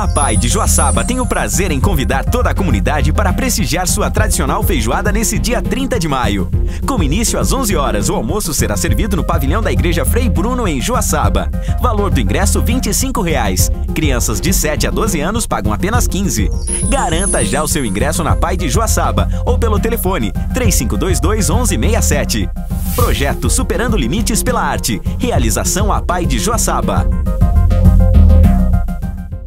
A Pai de Joaçaba tem o prazer em convidar toda a comunidade para prestigiar sua tradicional feijoada nesse dia 30 de maio. Com início às 11 horas, o almoço será servido no pavilhão da Igreja Frei Bruno, em Joaçaba. Valor do ingresso R$ 25. Crianças de 7 a 12 anos pagam apenas 15. Garanta já o seu ingresso na Pai de Joaçaba ou pelo telefone 3522 1167. Projeto Superando Limites pela Arte. Realização A Pai de Joaçaba.